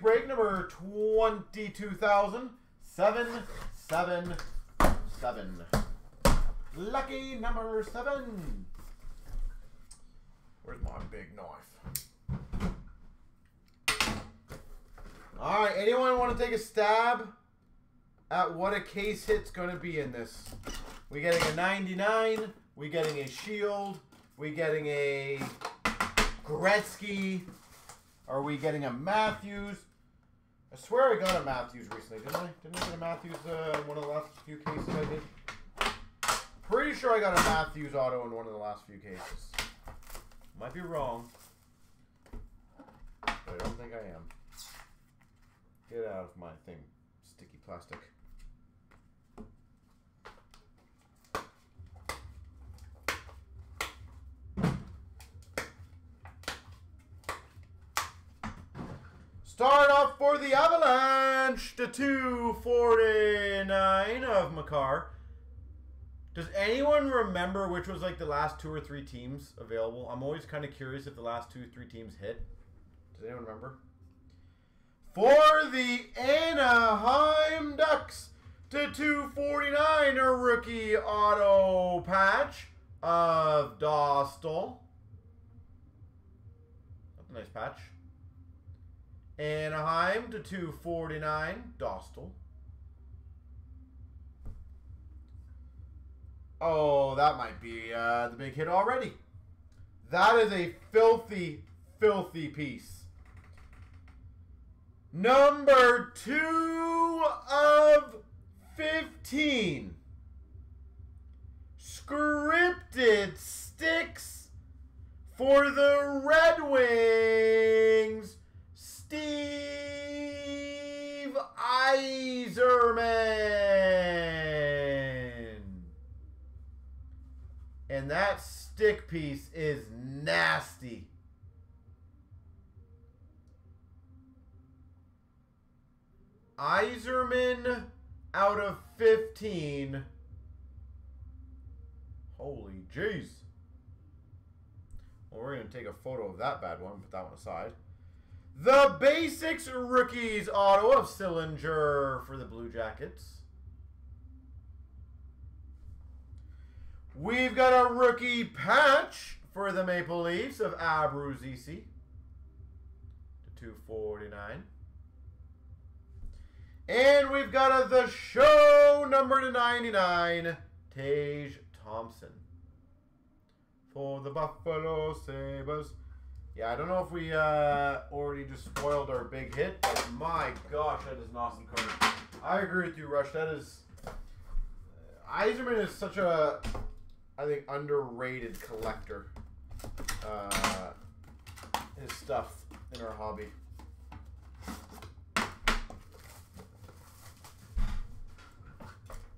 break number 22,777. Lucky number 7. Where's my big knife? All right, anyone want to take a stab at what a case hit's going to be in this? We getting a 99, we getting a Shield, we getting a Gretzky, are we getting a Matthews? I swear I got a Matthews recently, didn't I? Didn't I get a Matthews uh, one of the last few cases I did? Pretty sure I got a Matthews auto in one of the last few cases. Might be wrong, but I don't think I am. Get out of my thing, sticky plastic. Start off for the Avalanche, to 249 of Makar. Does anyone remember which was like the last two or three teams available? I'm always kind of curious if the last two or three teams hit. Does anyone remember? For the Anaheim Ducks, to 249, a rookie auto patch of Dostal. That's a nice patch. Anaheim to 249, Dostal. Oh, that might be uh, the big hit already. That is a filthy, filthy piece. Number two of 15. Scripted sticks for the Red Wings. Steve Yzerman. And that stick piece is nasty. Yzerman out of 15. Holy jeez. Well, we're going to take a photo of that bad one, put that one aside. The Basics Rookies auto of Sillinger for the Blue Jackets. We've got a rookie patch for the Maple Leafs of Abruzzese to 249. And we've got a The Show number to 99, Tage Thompson for the Buffalo Sabres. Yeah, I don't know if we uh, already just spoiled our big hit, but my gosh, that is an awesome card. I agree with you, Rush. That is... Uh, Yzerman is such a, I think, underrated collector. Uh, his stuff in our hobby.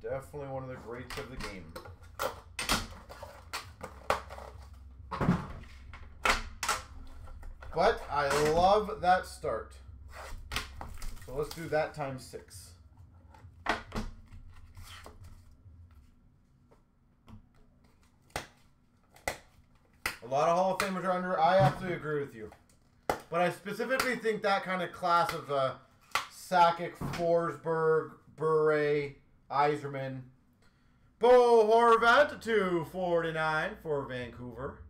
Definitely one of the greats of the game. But I love that start. So let's do that times six. A lot of Hall of Famers are under. I absolutely agree with you. But I specifically think that kind of class of uh, Forsberg, Bure, Yzerman, Bo Horvat to 49 for Vancouver.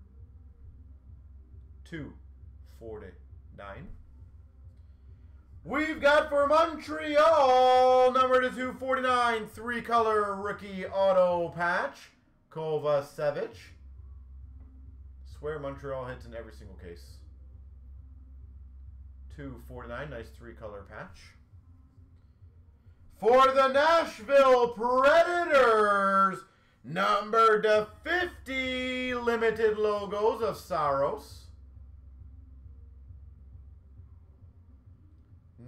249. We've got for Montreal, number to 249, three-color rookie auto patch, Kovacevic. Swear Montreal hits in every single case. 249, nice three-color patch. For the Nashville Predators, number to 50, limited logos of Saros.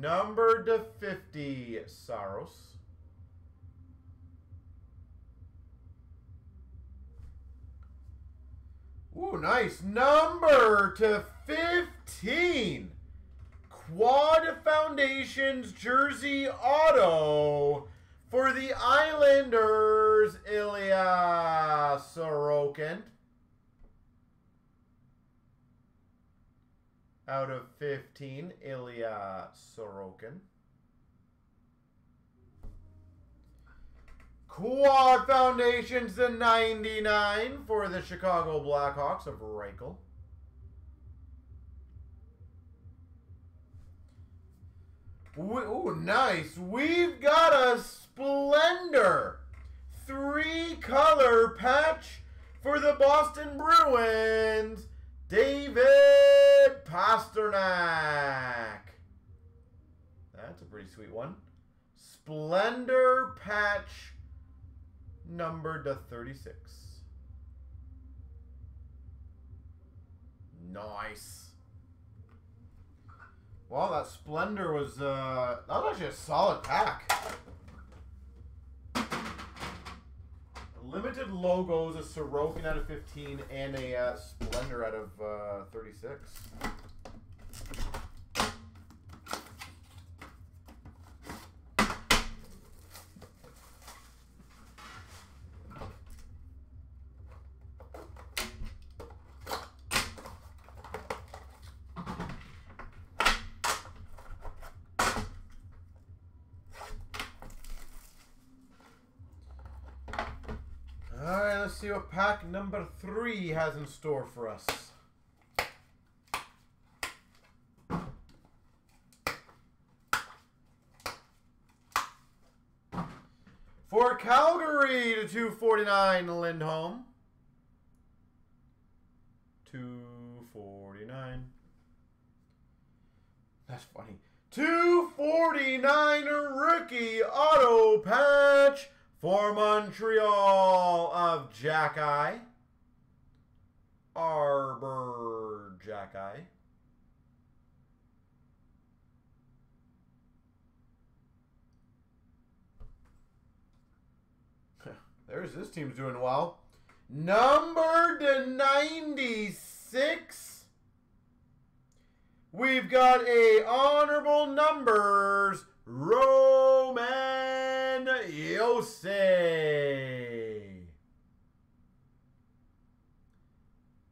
Number to 50, Saros. Ooh, nice. Number to 15. Quad Foundations jersey auto for the Islanders, Ilya Sorokin. Out of 15, Ilya Sorokin. Quad Foundations to 99 for the Chicago Blackhawks of Reichel. Oh, nice. We've got a Splendor three-color patch for the Boston Bruins, David Pastrnak. That's a pretty sweet one. Splendor patch number to 36. Nice. Well, that Splendor was, uh, that was actually a solid pack. Limited logos, a Sorokin out of 15, and a uh, Splendor out of uh, 36. Let's see what pack number three has in store for us. For Calgary to 249 Lindholm. 249. That's funny. 249 rookie auto patch for Montreal of Xhekaj. Arbor Jack Eye. There's this team's doing well. Number to 96. We've got a honorable numbers Roman Josi.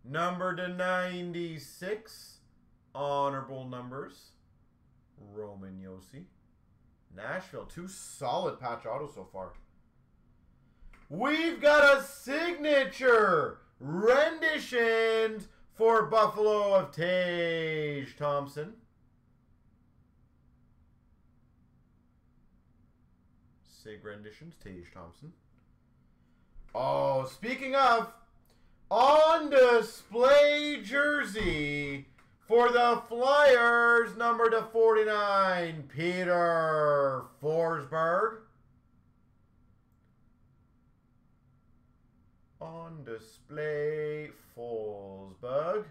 Number to 96. Honorable numbers Roman Josi. Nashville, two solid patch autos so far. We've got a signature rendition for Buffalo of Tage Thompson. Sig renditions, Tage Thompson. Oh, speaking of, on display jersey for the Flyers, number to 49, Peter Forsberg. On display, Forsberg.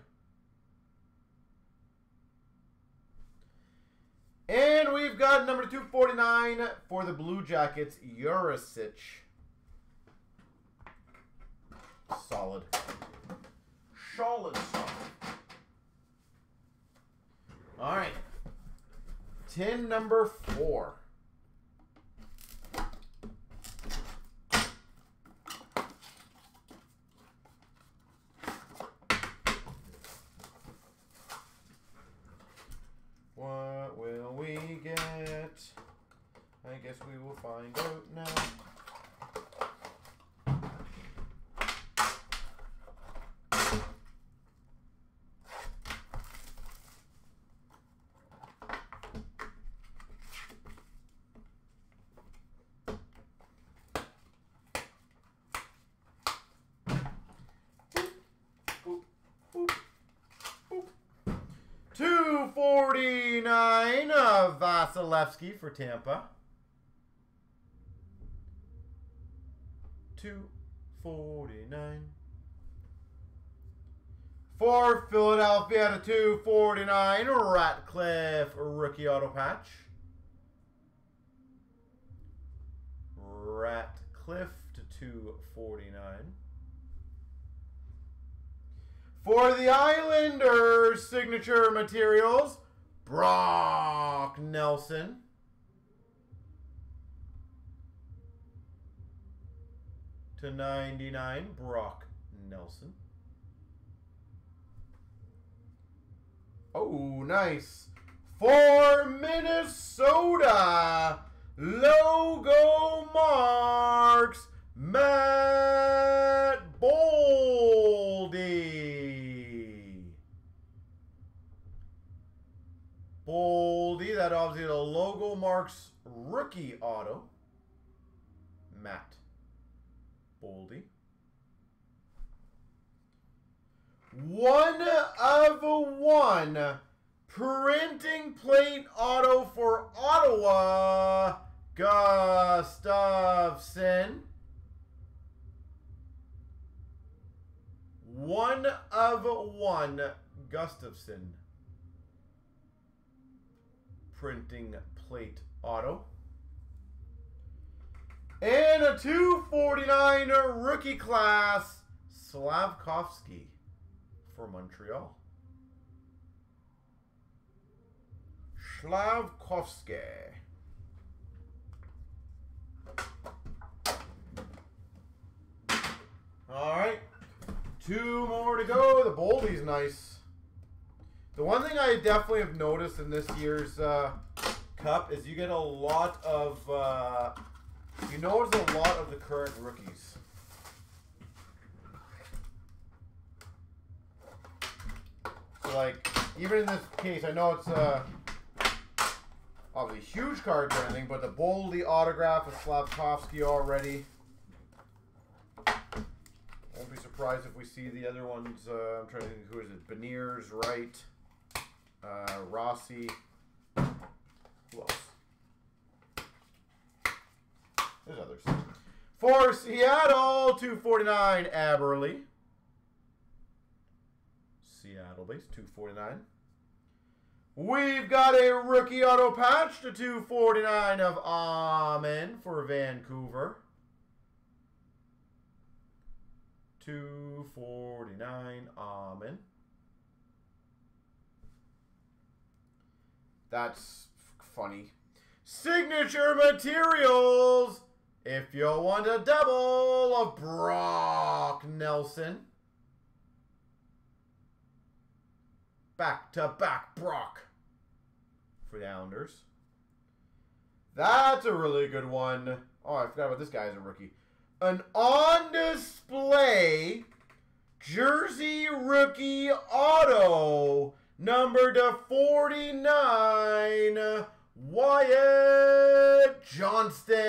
And we've got number 249 for the Blue Jackets, Jiricek. Solid. Solid, solid. All right. Tin number four. What will we get? I guess we will find out now. Boop, boop, boop. 249 of Vasilevskiy for Tampa. 249. For Philadelphia to 249, Ratcliffe rookie auto patch. Ratcliffe to 249. For the Islanders, signature materials, Brock Nelson. To 99, Brock Nelson. Oh, nice. For Minnesota, logo marks, Matt Boldy. Boldy, that obviously the logo marks rookie auto. Matt Boldy. One of one. Printing plate auto for Ottawa. Gustafson. One of one. Gustafson. Printing plate auto. And a 249 rookie class. Slavkovsky for Montreal. Slavkovsky. All right. Two more to go. The Boldy's nice. The one thing I definitely have noticed in this year's uh, Cup is you get a lot of, uh, you notice a lot of the current rookies. So like, even in this case, I know it's uh, obviously huge cards or anything, but the Boldy autograph of Slavkovsky already. Won't be surprised if we see the other ones. Uh, I'm trying to think, who is it? Beniers, Wright, uh, Rossi. Who else? There's others. For Seattle, 249, Aberley. Seattle base, 249. We've got a rookie auto patch to 249 of Aman for Vancouver. 249 Aman. That's funny. Signature materials. If you want a double of Brock Nelson. Back to back Brock for the Islanders. That's a really good one. Oh, I forgot about this guy as a rookie. An on display jersey rookie auto number to 49 Wyatt Johnston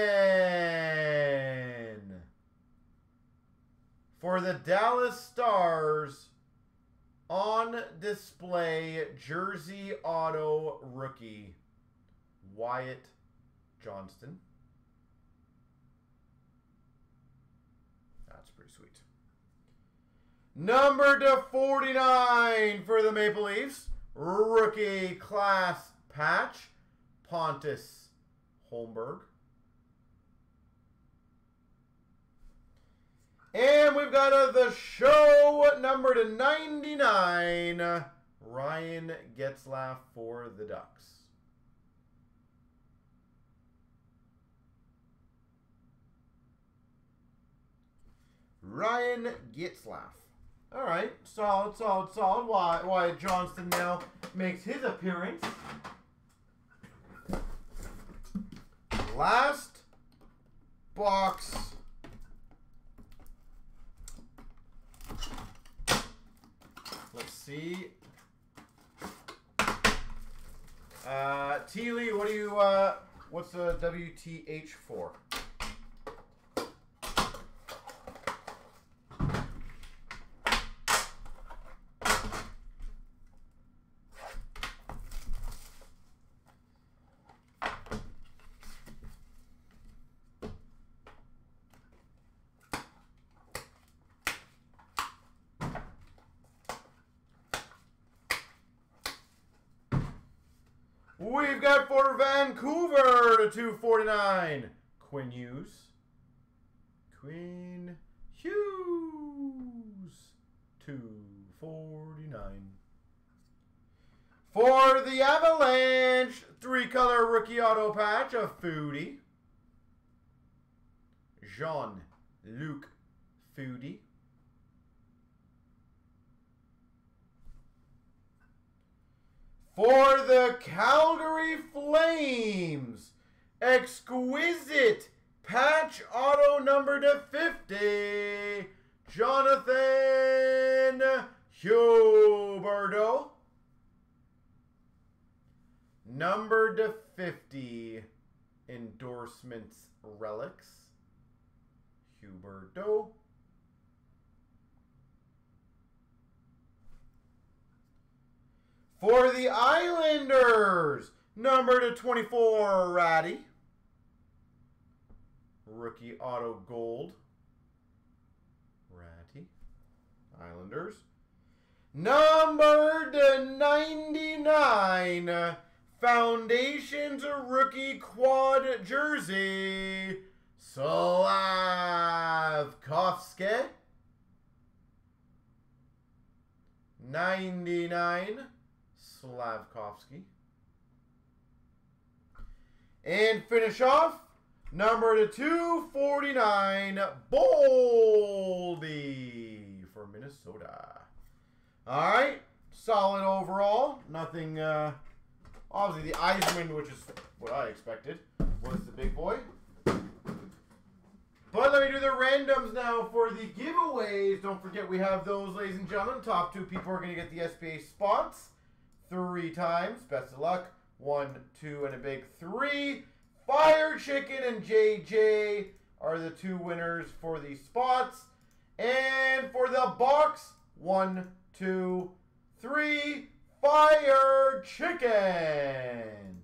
for the Dallas Stars on display jersey auto rookie Wyatt Johnston. That's pretty sweet. Number to 49 for the Maple Leafs. Rookie class patch. Pontus Holmberg. And we've got uh, the show number to 99. Ryan Getzlaf for the Ducks. Ryan Getzlaf. All right, solid, solid, solid. Wyatt, Wyatt Johnston now makes his appearance. Last box. Let's see. Uh, Teely, what do you, uh, what's the WTH for? We've got for Vancouver to 249. Quinn Hughes. Quinn Hughes. 249. For the Avalanche, three-color rookie auto patch of Foudy. Jean-Luc Foudy. For the Calgary Flames, exquisite patch auto number to 50, Jonathan Huberdeau. Number to 50, endorsements relics, Huberdeau. For the Islanders, number to 24, Raty. Rookie auto gold. Raty. Islanders. Number to 99, Foundations rookie quad jersey, Slavkovsky. 99. Slavkovsky. And finish off, number to 249, Boldy for Minnesota. All right, solid overall. Nothing, uh, obviously the Yzerman, which is what I expected, was the big boy. But let me do the randoms now for the giveaways. Don't forget we have those, ladies and gentlemen. Top two people are going to get the SBA spots three times. Best of luck. One, two, and a big three. Fire Chicken and JJ are the two winners for the spots. And for the box, one, two, three. Fire Chicken.